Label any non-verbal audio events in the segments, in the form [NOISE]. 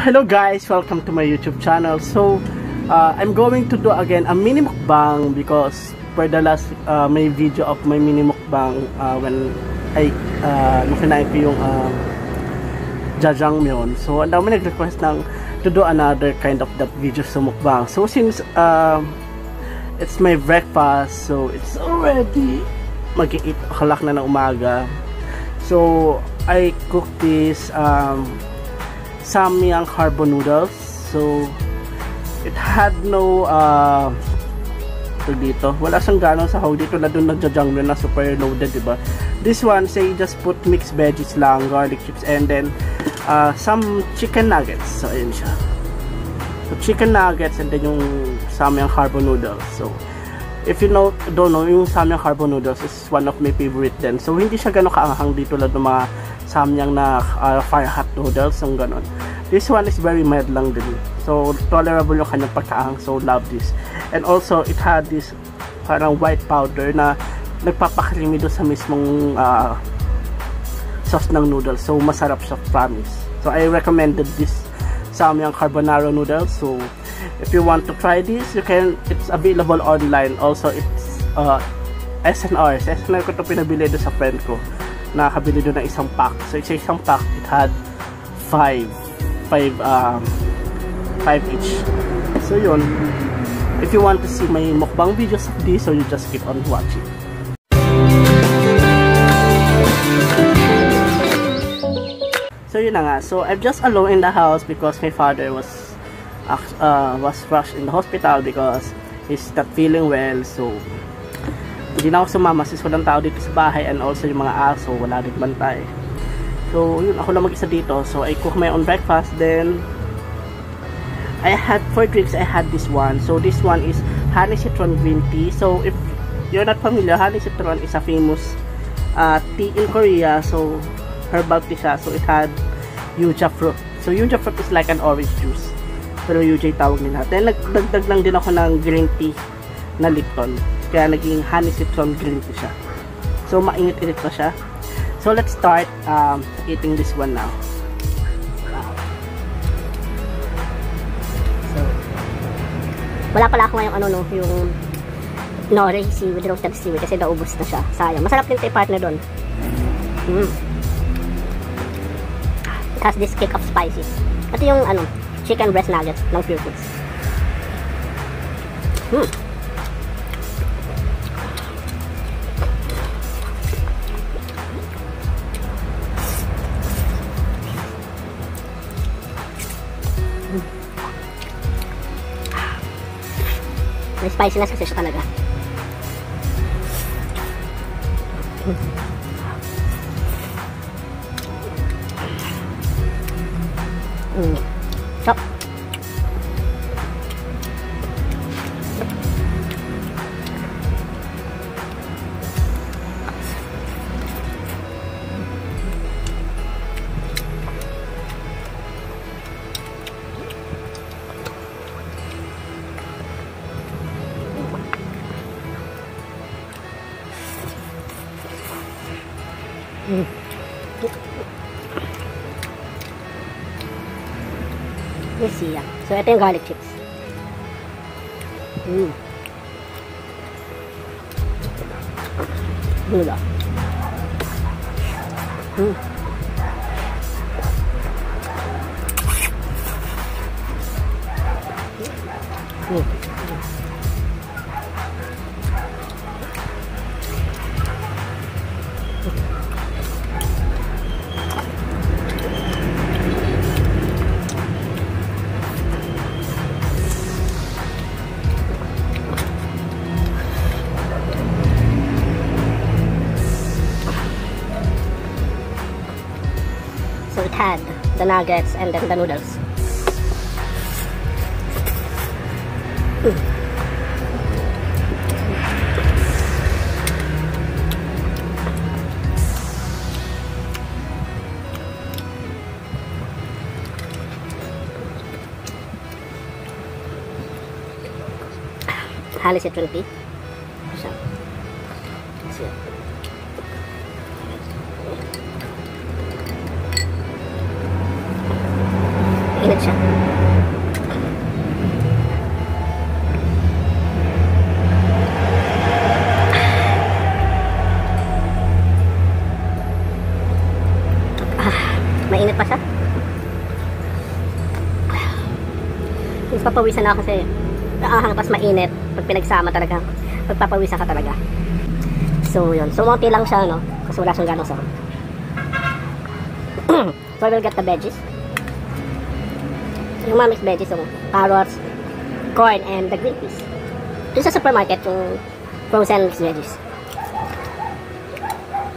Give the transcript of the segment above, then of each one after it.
Hello guys, welcome to my YouTube channel. So, uh, I'm going to do again a mini mukbang because for the last uh, may video of my mini mukbang uh, when I uh, kinain ko yung uh, jajangmyeon. So, ang dami nag-request ng to do another kind of that video sa mukbang. So, since uh, it's my breakfast, so it's already mag-eat halak na ng umaga. So, I cook this um, samyang carbo noodles. So, it had no uh, ito dito. Wala siyang ganong sahaw dito na doon nagjajanglo na super loaded, diba? This one, say, just put mixed veggies lang, garlic chips, and then uh, some chicken nuggets. So, ayun siya. So, chicken nuggets and then yung samyang carbo noodles. So, if you know, don't know, yung samyang carbo noodles is one of my favorite din. So, hindi siya gano'ng kaanghang dito lang ng mga samyang na uh, noodles, yung ganon. This one is very mild lang din. So, tolerable yung kanyang pagkaang. So, love this. And also, it had this parang white powder na nagpapakrimi doon sa mismong uh, sauce ng noodles. So, masarap siya, promise. So, I recommended this samyang carbonara noodles. So, if you want to try this, you can, it's available online. Also, it's uh, SNR. Sa SNR ko ito pinabili doon sa friend ko. Nakakabili doon ng isang pack. So, isa isang pack, it had 5 5 um, 5 each. So yun. If you want to see my mukbang videos of this so you just keep on watching. So yun na nga. So I'm just alone in the house because my father was uh, was rushed in the hospital because he's not feeling well. So hindi na ako sumama since walang tao dito sa bahay and also yung mga aso wala rin bantay So, yun, ako lang mag-isa dito. So, I cook my own breakfast. Then, I had, for drinks, I had this one. So, this one is honey citron green tea. So, if you're not familiar, honey citron is a famous uh, tea in Korea. So, herbal tea siya. So, it had yuja fruit. So, yuja fruit is like an orange juice. Pero yuja tawag nila. Then, nagdagdag lang din ako ng green tea na Lipton. Kaya, naging honey citron green tea siya. So, mainit-init pa siya. So let's start um, eating this one now. So, wala pala ako ngayong ano no, yung nori seaweed, roasted seaweed kasi naubos na siya. Sayang. Masarap din ito i-partner doon. Mm. It has this kick of spices. Ito yung ano, chicken breast nuggets ng Pure Foods. Hmm. May spiciness kasi siya talaga. Let's see, yeah. So, ito yung garlic chips. Mm. Gula. Mm. Mm. Had the nuggets and then the noodles. Mm. Halos ito 20. Siya. Siya. Init siya. Ah, mainit pa siya. Papawisan ako kasi naahang pas mainit pag pinagsama talaga. Pagpapawisan ka talaga. So, yun. So, monti lang siya, no? Kasi wala siyang ganong sarap. [CLEARS THROAT] so, I will get the veggies. Yung mga mixed veggies, yung carrots, corn, and the green peas. Yung sa supermarket, yung frozen mixed veggies.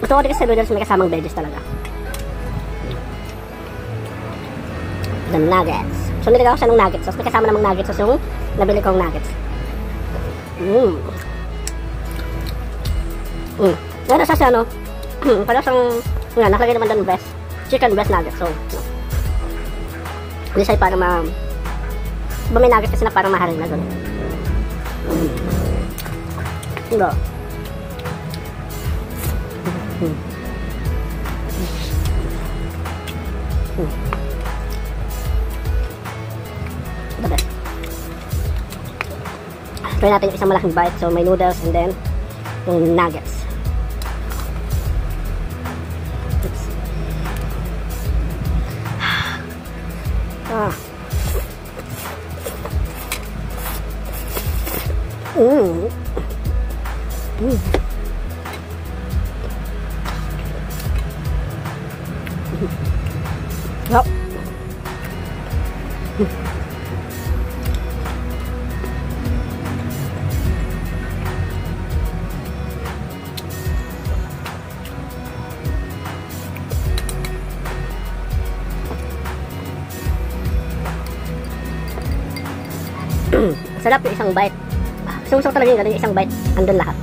Gusto ko rin kasi sa noodles may kasamang veggies talaga. The nuggets. So, nilagay ko siya ng nuggets sauce. May kasama namang nuggets sauce yung nabili kong nuggets. Mmm. Mm. Ano siya siya, no? Para siyang, nga, nakalagay naman doon breast. Chicken breast nuggets. So. Hindi siya para ma... Diba may nuggets kasi na parang maharing na doon. Mm. Diba? Mm. Mm. Try natin yung isang malaking bite. So, may noodles and then yung nuggets. Mm. Mm. Yep. Sarap yung isang bite. Sungsok talaga yung ganun, yung isang bite. Andun lahat.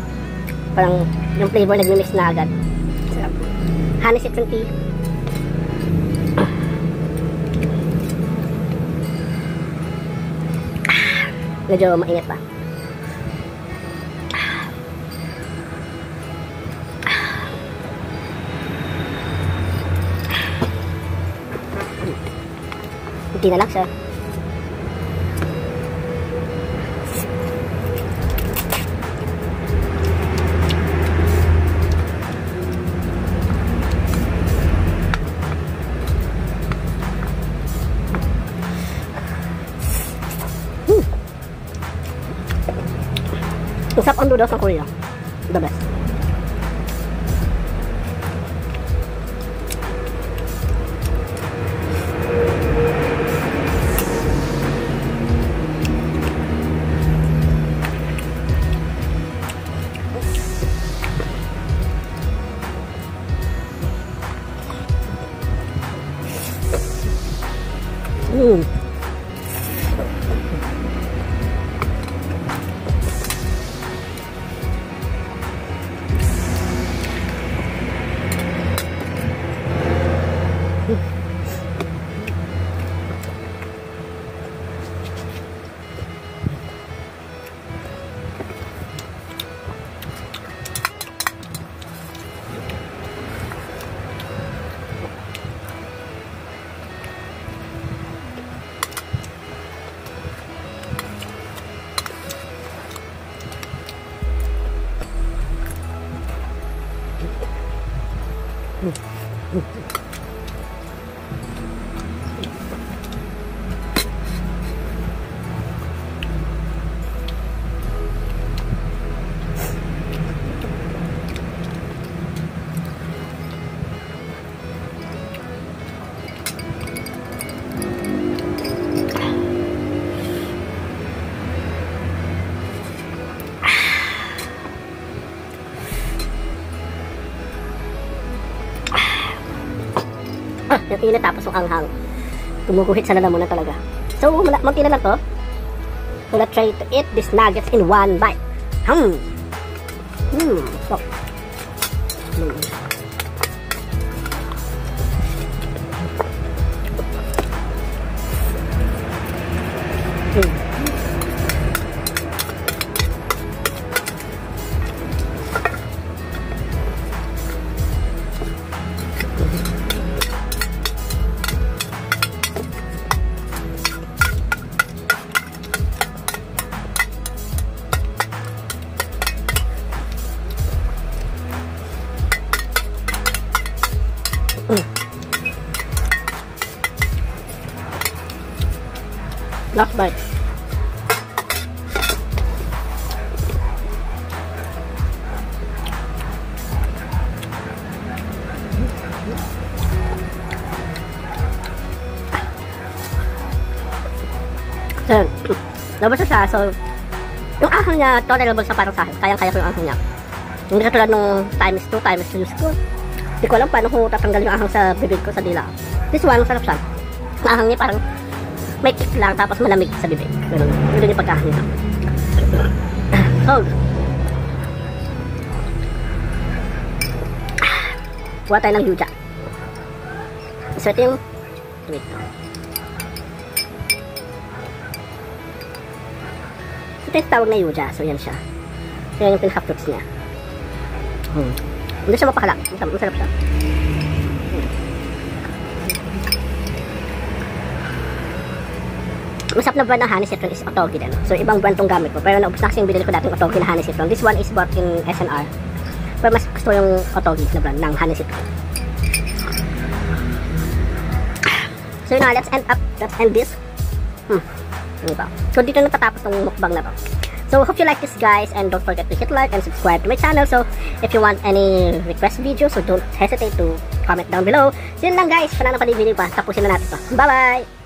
Parang yung flavor nag-mix na agad. Sarap. Honey citron tea. Medyo mainit pa. Hindi na lang siya. Sap on Noodles sa Korea. The best. Init tapos yung anghang. Tumuguhit sa lalamunan talaga. So, mula- munti na lang to. So, let's try to eat these nuggets in one bite. Hmm. Hmm. So. Hmm. Labas na siya. So, yung ahang niya, tolerable sa parang sa akin. Kayang-kaya ko yung ahang niya. Hindi katulad nung times 2, times 3 ko. Hindi ko alam paano ko tatanggal yung ahang sa bibig ko sa dila. This one, masarap siya. Ang ahang niya parang may kick lang tapos malamig sa bibig. Ganun. Ganun yung pagkahang niya. So, [SIGHS] kuha tayo ng yuja. So, ito yung wait. Ito yung tawag na yuja. So, yan siya. So, yan yung pinaka-fruits niya. Hmm. Hindi siya mapakalak. Masarap, masarap siya. Masarap na brand ng honey citron is Otogi din. So, ibang brand tong gamit ko. Pero naubos na kasi yung binili ko dati yung Otogi na honey citron. This one is bought in SNR. Pero mas gusto yung Otogi na brand ng honey citron. So, yun na. Let's end up. Let's end this. Hmm. Ano ba? So, dito natatapos tong mukbang na to. So, hope you like this guys and don't forget to hit like and subscribe to my channel. So, if you want any request video, so don't hesitate to comment down below. So, yun lang guys. Panalo pa din video pa. Tapusin na natin to. Bye-bye!